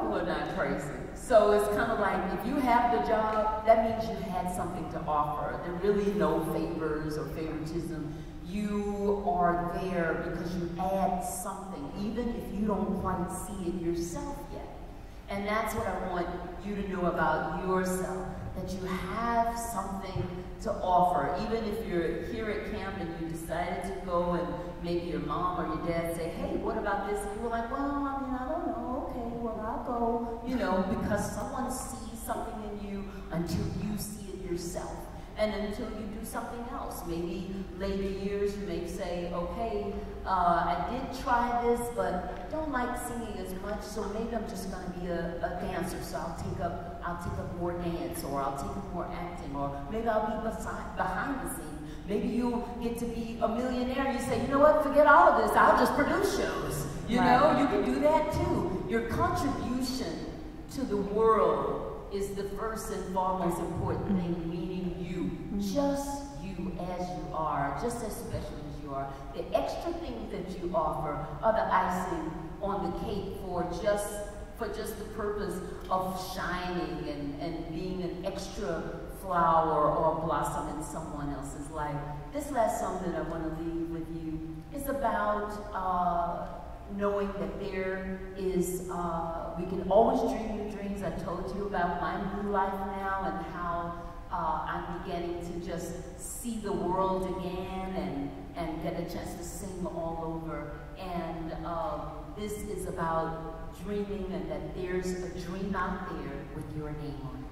people are not crazy. So it's kind of like if you have the job, that means you had something to offer. There really no favors or favoritism. You are there because you add something, even if you don't quite see it yourself yet. And that's what I want you to know about yourself, that you have something to offer. Even if you're here at camp and you decided to go and maybe your mom or your dad say, hey, what about this? And you're like, well, I mean, I don't know. Okay, well, I'll go, you know, because someone sees something in you until you see it yourself and until you do something else. Maybe later years you may say, okay, uh, I did try this, but don't like singing as much, so maybe I'm just going to be a, a, dancer, so I'll take up I'll take up more dance, or I'll take up more acting, or maybe I'll be beside, behind the scenes. Maybe you'll get to be a millionaire. You say, you know what, forget all of this. I'll just produce shows. You right. know, you can do that too. Your contribution to the world is the first and foremost important thing, meaning you. Just you as you are, just as special as you are. The extra things that you offer are the icing on the cake for just for just the purpose of shining and, and being an extra flower or blossom in someone else's life. This last song that I want to leave with you is about uh, knowing that there is, uh, we can always dream new dreams. I told you about my new life now and how uh, I'm beginning to just see the world again and, and get a chance to sing all over. And um, this is about dreaming and that there's a dream out there with your name on it.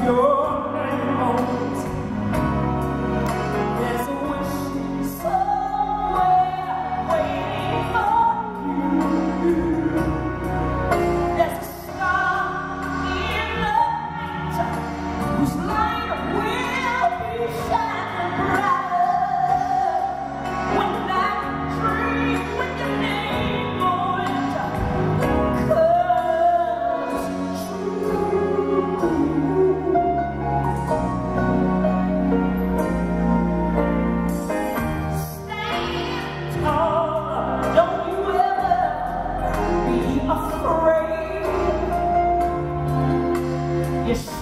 your イエス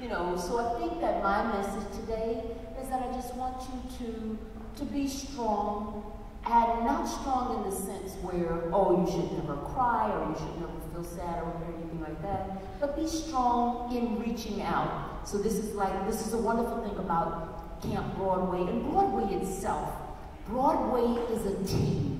You know, so I think that my message today is that I just want you to, to be strong and not strong in the sense where, oh, you should never cry or you should never feel sad or anything like that, but be strong in reaching out. So this is like, this is a wonderful thing about Camp Broadway and Broadway itself. Broadway is a team.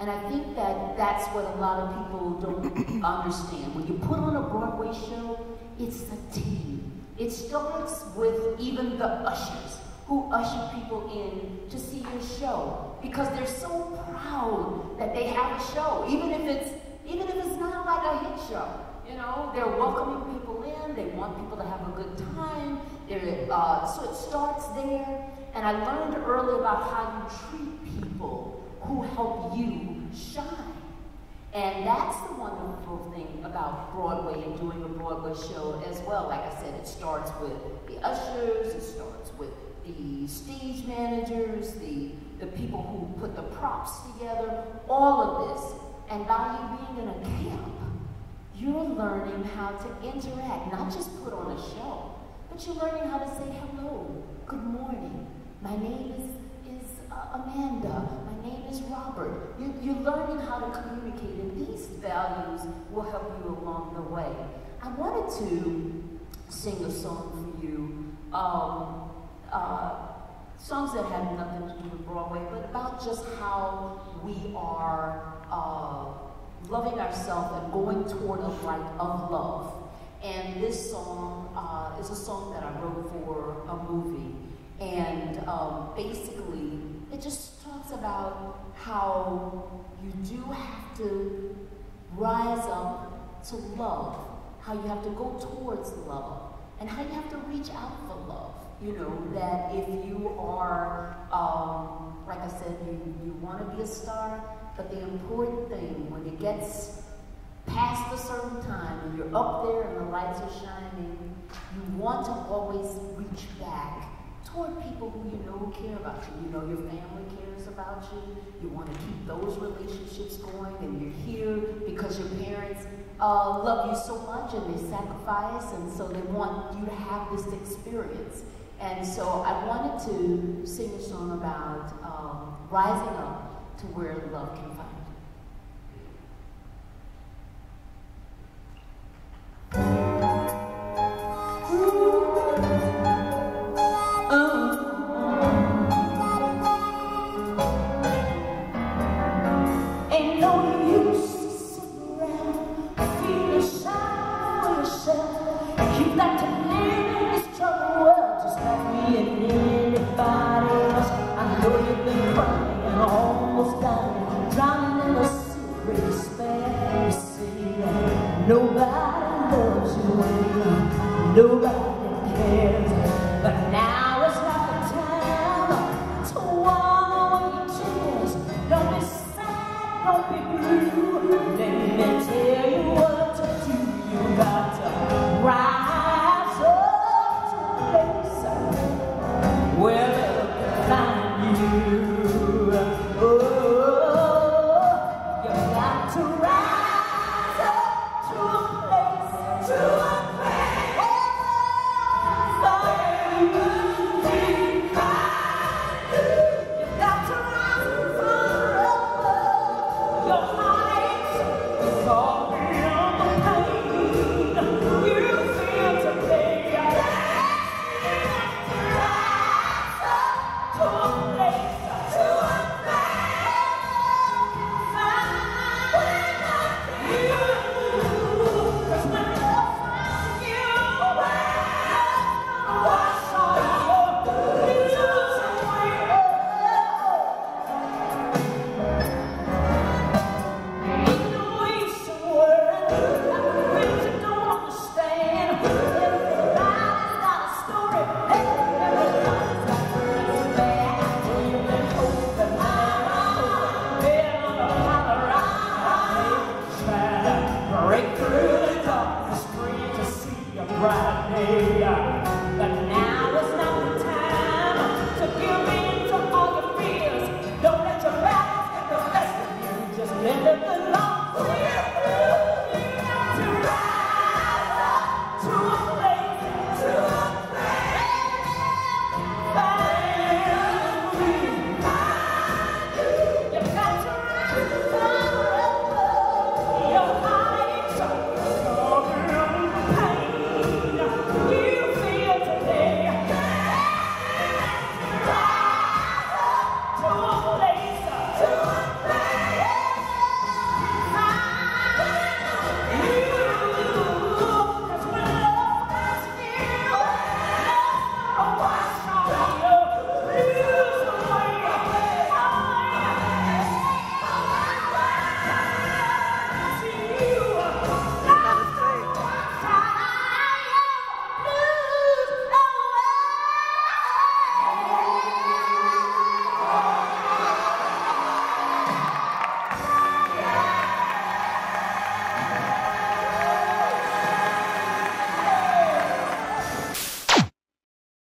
And I think that that's what a lot of people don't understand. When you put on a Broadway show, it's the team. It starts with even the ushers who usher people in to see your show because they're so proud that they have a show, even if it's even if it's not like a hit show. You know, they're welcoming people in. They want people to have a good time. Uh, so it starts there. And I learned early about how you treat people who help you shine. And that's the wonderful thing about Broadway and doing a Broadway show as well. Like I said, it starts with the ushers, it starts with the stage managers, the, the people who put the props together, all of this. And by you being in a camp, you're learning how to interact, not just put on a show, but you're learning how to say hello, good morning. My name is, is uh, Amanda. My name is Robert. You, you're learning how to communicate, and these values will help you along the way. I wanted to sing a song for you. Um, uh, songs that have nothing to do with Broadway, but about just how we are uh, loving ourselves and going toward a light of love. And this song uh, is a song that I wrote for a movie. And um, basically, it just talks about how you do have to rise up to love, how you have to go towards love, and how you have to reach out for love. You know, that if you are, um, like I said, you, you want to be a star, but the important thing, when it gets past a certain time and you're up there and the lights are shining, you want to always reach back toward people who you know care about you. You know your family cares about you. You want to keep those relationships going, and you're here because your parents uh, love you so much and they sacrifice, and so they want you to have this experience. And so I wanted to sing a song about um, rising up to where love can find break through